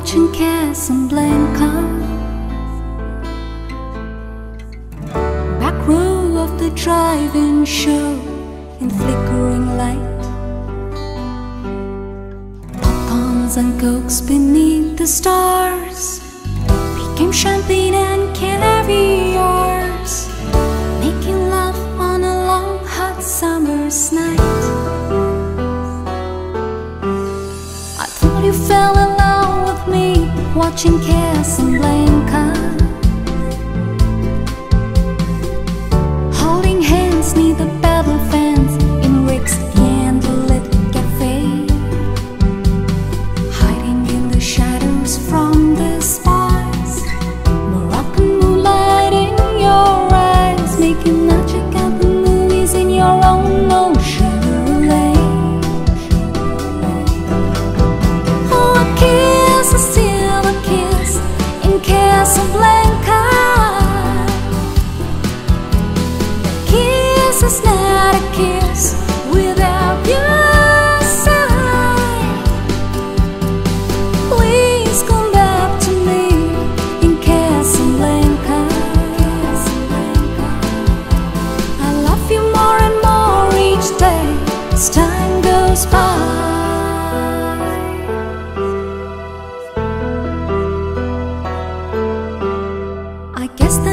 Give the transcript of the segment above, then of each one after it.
watching Casablanca Back row of the drive-in show in flickering light. Popcorns and cokes beneath the stars. Became champagne and canary Making love on a long hot summer's night. watching Casablanca. que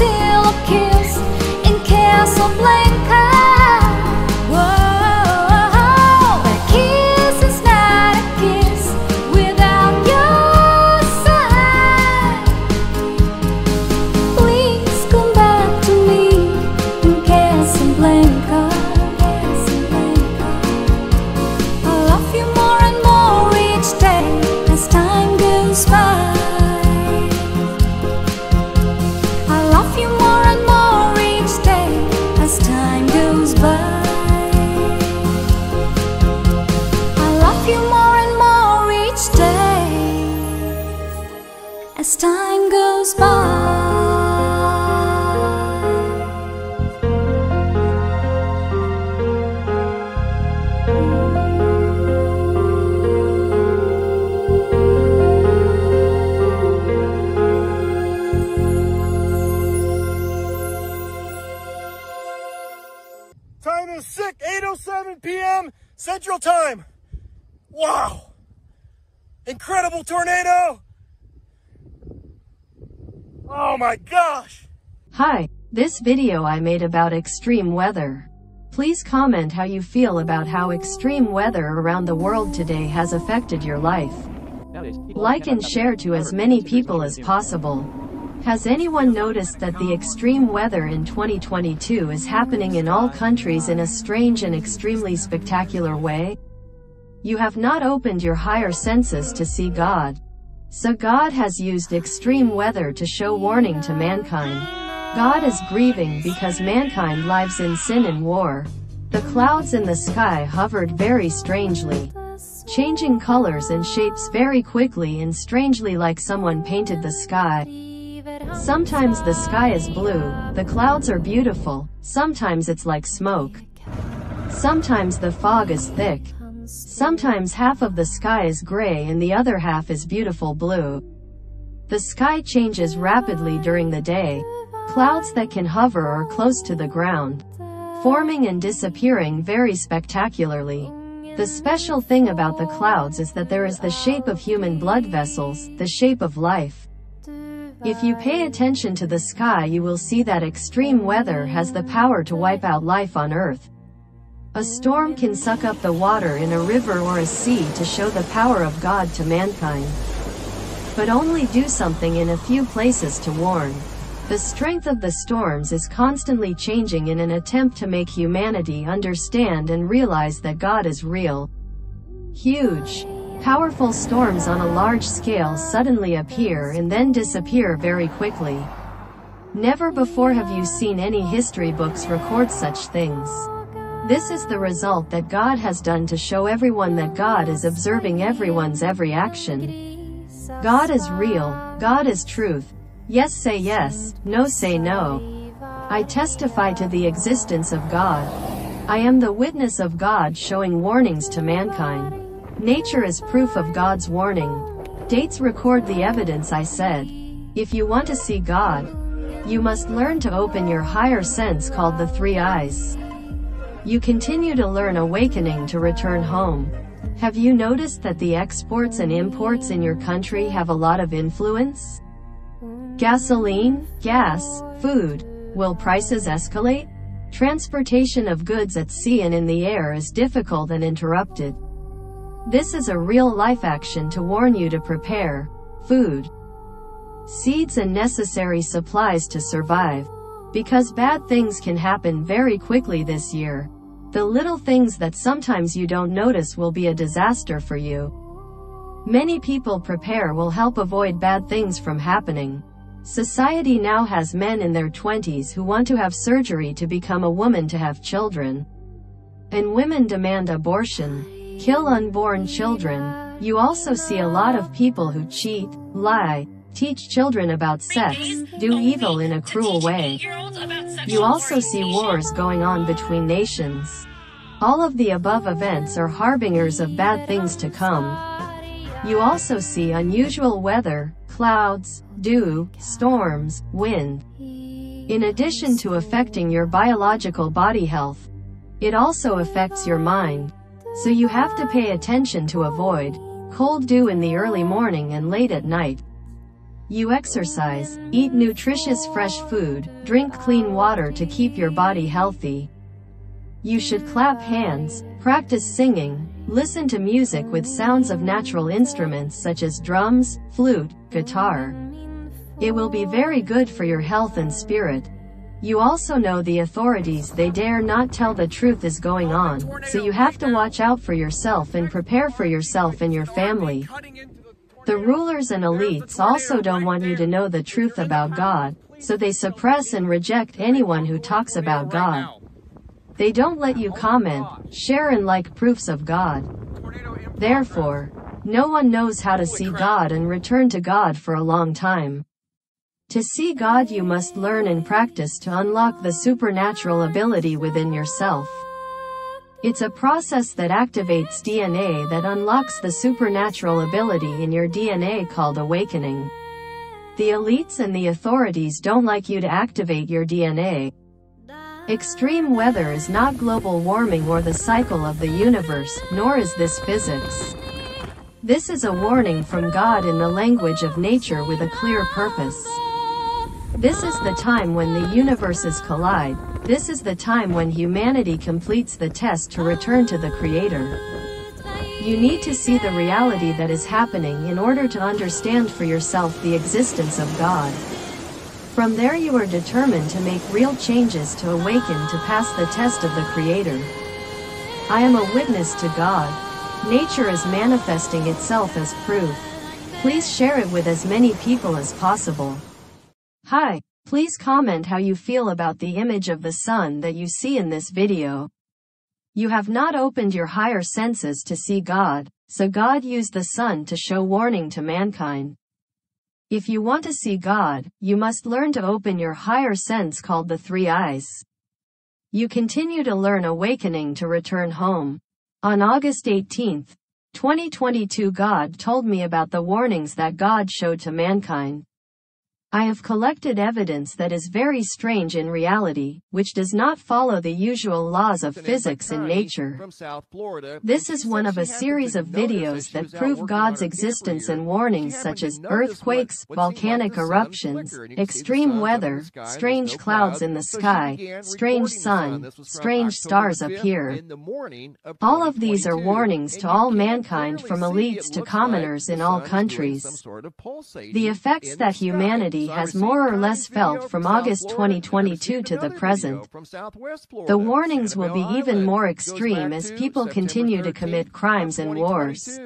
still kiss in Casablanca. sick, 8.07 p.m. Central Time. Wow. Incredible tornado. Oh my gosh. Hi, this video I made about extreme weather. Please comment how you feel about how extreme weather around the world today has affected your life. Like and share to as many people as possible. Has anyone noticed that the extreme weather in 2022 is happening in all countries in a strange and extremely spectacular way? You have not opened your higher senses to see God. So God has used extreme weather to show warning to mankind. God is grieving because mankind lives in sin and war. The clouds in the sky hovered very strangely, changing colors and shapes very quickly and strangely like someone painted the sky. Sometimes the sky is blue, the clouds are beautiful, sometimes it's like smoke. Sometimes the fog is thick. Sometimes half of the sky is gray and the other half is beautiful blue. The sky changes rapidly during the day. Clouds that can hover or close to the ground, forming and disappearing very spectacularly. The special thing about the clouds is that there is the shape of human blood vessels, the shape of life. If you pay attention to the sky you will see that extreme weather has the power to wipe out life on Earth. A storm can suck up the water in a river or a sea to show the power of God to mankind. But only do something in a few places to warn. The strength of the storms is constantly changing in an attempt to make humanity understand and realize that God is real. Huge, Powerful storms on a large scale suddenly appear and then disappear very quickly. Never before have you seen any history books record such things. This is the result that God has done to show everyone that God is observing everyone's every action. God is real, God is truth. Yes say yes, no say no. I testify to the existence of God. I am the witness of God showing warnings to mankind. Nature is proof of God's warning. Dates record the evidence I said. If you want to see God, you must learn to open your higher sense called the three eyes. You continue to learn awakening to return home. Have you noticed that the exports and imports in your country have a lot of influence? Gasoline, gas, food. Will prices escalate? Transportation of goods at sea and in the air is difficult and interrupted. This is a real-life action to warn you to prepare food, seeds and necessary supplies to survive. Because bad things can happen very quickly this year. The little things that sometimes you don't notice will be a disaster for you. Many people prepare will help avoid bad things from happening. Society now has men in their 20s who want to have surgery to become a woman to have children. And women demand abortion kill unborn children. You also see a lot of people who cheat, lie, teach children about sex, do evil in a cruel way. You also see wars going on between nations. All of the above events are harbingers of bad things to come. You also see unusual weather, clouds, dew, storms, wind. In addition to affecting your biological body health, it also affects your mind. So you have to pay attention to avoid cold dew in the early morning and late at night. You exercise, eat nutritious fresh food, drink clean water to keep your body healthy. You should clap hands, practice singing, listen to music with sounds of natural instruments such as drums, flute, guitar. It will be very good for your health and spirit. You also know the authorities they dare not tell the truth is going on, so you have to watch out for yourself and prepare for yourself and your family. The rulers and elites also don't want you to know the truth about God, so they suppress and reject anyone who talks about God. They don't let you comment, share and like proofs of God. Therefore, no one knows how to see God and return to God for a long time. To see God you must learn and practice to unlock the supernatural ability within yourself. It's a process that activates DNA that unlocks the supernatural ability in your DNA called awakening. The elites and the authorities don't like you to activate your DNA. Extreme weather is not global warming or the cycle of the universe, nor is this physics. This is a warning from God in the language of nature with a clear purpose. This is the time when the universes collide. This is the time when humanity completes the test to return to the Creator. You need to see the reality that is happening in order to understand for yourself the existence of God. From there you are determined to make real changes to awaken to pass the test of the Creator. I am a witness to God. Nature is manifesting itself as proof. Please share it with as many people as possible. Hi, please comment how you feel about the image of the sun that you see in this video. You have not opened your higher senses to see God, so God used the sun to show warning to mankind. If you want to see God, you must learn to open your higher sense called the three eyes. You continue to learn awakening to return home. On August 18, 2022 God told me about the warnings that God showed to mankind. I have collected evidence that is very strange in reality, which does not follow the usual laws of physics in nature. This is one of a series of videos that prove God's existence and warnings such as earthquakes, volcanic eruptions, extreme weather, strange clouds in the sky, strange sun, strange stars appear. All of these are warnings to all mankind from elites to commoners in all countries. The effects that humanity has more or less felt from August 2022 to the present. The warnings will be even more extreme as people continue to commit crimes and wars.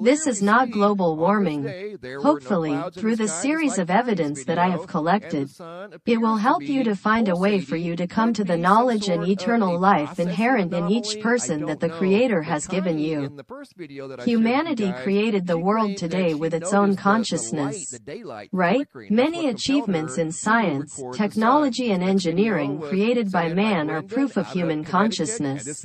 This is not global warming. Hopefully, through the series of evidence that I have collected, it will help you to find a way for you to come to the knowledge and eternal life inherent in each person that the Creator has given you. Humanity created the world today with its own consciousness. Right? Many achievements in science, technology and engineering created by man are proof of human consciousness.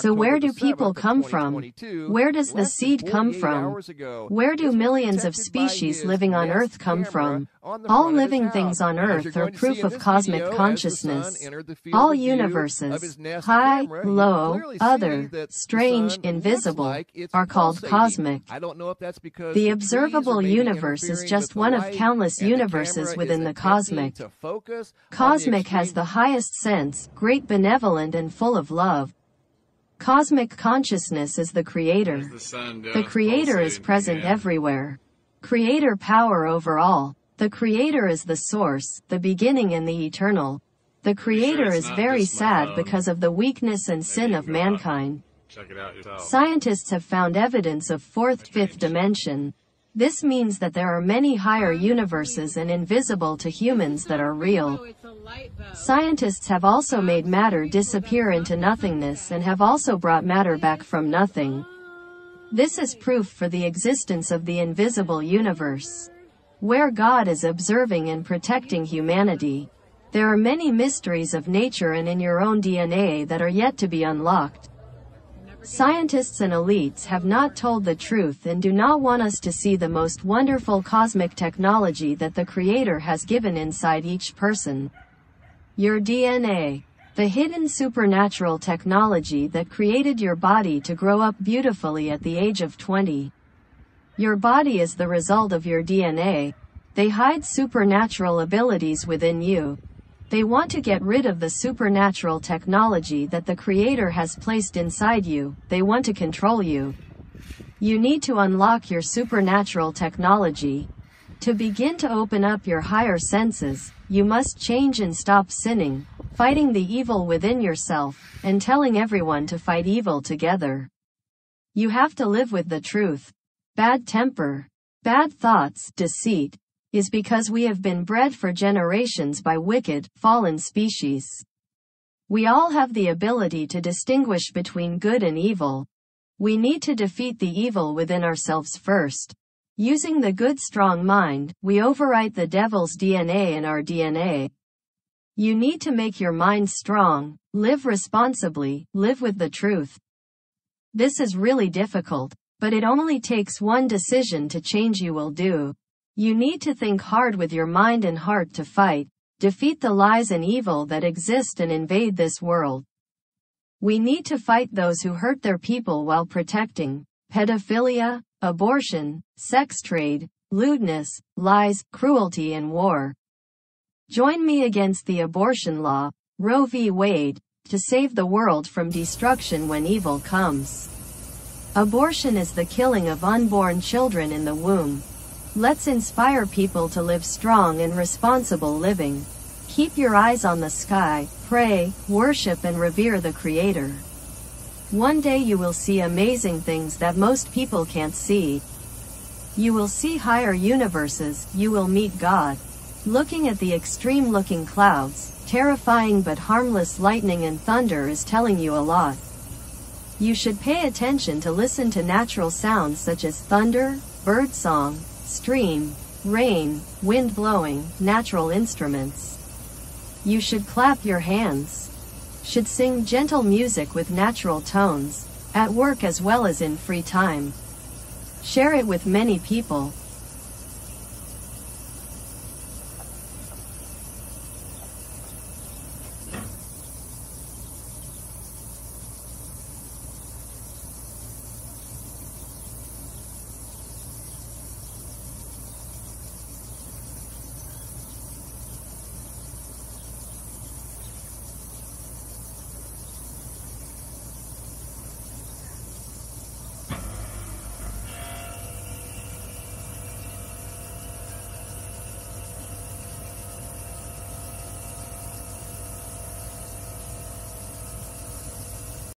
So where do people come from? Where does the seed come from? Where do millions of species living on Earth come from? All living things on Earth are proof of cosmic consciousness. All universes, high, low, other, strange, invisible, are called cosmic. The observable universe is just one of countless universes within the cosmic. Cosmic has the highest sense, great benevolent and full of love. Cosmic consciousness is the creator. The creator is present everywhere. Creator power over all. The Creator is the source, the beginning and the eternal. The Creator is very sad because of the weakness and sin of mankind. Scientists have found evidence of fourth, fifth dimension. This means that there are many higher universes and invisible to humans that are real. Scientists have also made matter disappear into nothingness and have also brought matter back from nothing. This is proof for the existence of the invisible universe where God is observing and protecting humanity. There are many mysteries of nature and in your own DNA that are yet to be unlocked. Scientists and elites have not told the truth and do not want us to see the most wonderful cosmic technology that the Creator has given inside each person. Your DNA. The hidden supernatural technology that created your body to grow up beautifully at the age of 20. Your body is the result of your DNA. They hide supernatural abilities within you. They want to get rid of the supernatural technology that the Creator has placed inside you. They want to control you. You need to unlock your supernatural technology. To begin to open up your higher senses, you must change and stop sinning, fighting the evil within yourself, and telling everyone to fight evil together. You have to live with the truth, bad temper, bad thoughts, deceit, is because we have been bred for generations by wicked, fallen species. We all have the ability to distinguish between good and evil. We need to defeat the evil within ourselves first. Using the good strong mind, we overwrite the devil's DNA in our DNA. You need to make your mind strong, live responsibly, live with the truth. This is really difficult, but it only takes one decision to change you will do. You need to think hard with your mind and heart to fight, defeat the lies and evil that exist and invade this world. We need to fight those who hurt their people while protecting pedophilia, abortion, sex trade, lewdness, lies, cruelty and war. Join me against the abortion law, Roe v. Wade, to save the world from destruction when evil comes. Abortion is the killing of unborn children in the womb. Let's inspire people to live strong and responsible living. Keep your eyes on the sky, pray, worship and revere the Creator. One day you will see amazing things that most people can't see. You will see higher universes, you will meet God. Looking at the extreme looking clouds, terrifying but harmless lightning and thunder is telling you a lot. You should pay attention to listen to natural sounds such as thunder, bird song, stream, rain, wind blowing, natural instruments. You should clap your hands. Should sing gentle music with natural tones, at work as well as in free time. Share it with many people,